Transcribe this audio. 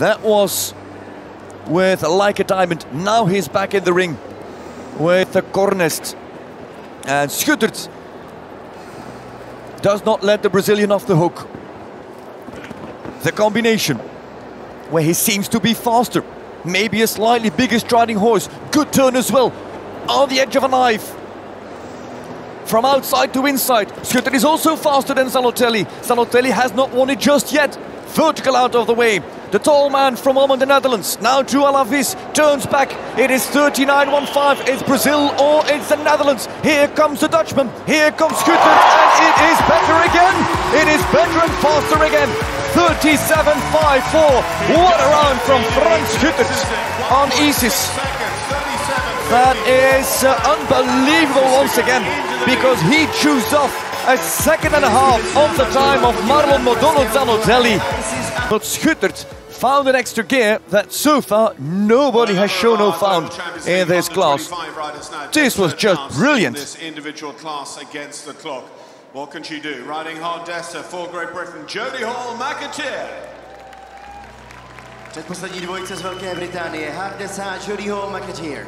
That was with Like a Diamond. Now he's back in the ring with the Cornest. And Schuttert does not let the Brazilian off the hook. The combination where he seems to be faster. Maybe a slightly bigger striding horse. Good turn as well. On the edge of a knife. From outside to inside. Schuttert is also faster than Zanotelli. Zanotelli has not won it just yet. Vertical out of the way. The tall man from Oman, the Netherlands. Now Drew Alavis turns back. It is 39.15. It's Brazil or it's the Netherlands. Here comes the Dutchman. Here comes Schuttert. And it is better again. It is better and faster again. 37.54. What a round from Frank Schuttert on Isis. That is uh, unbelievable once again because he chews off a second and a half of the time of Marlon Modolo Zanotelli. But Schuttert found an extra gear that so far nobody has shown or found in this class. This was just brilliant. This individual class against the clock. What can she do? Riding Hardessa for Great Britain, Jodie Hall McAteer. Předposlední dvojice z Velké Británie, Hardessa a Jodie Hall McAteer.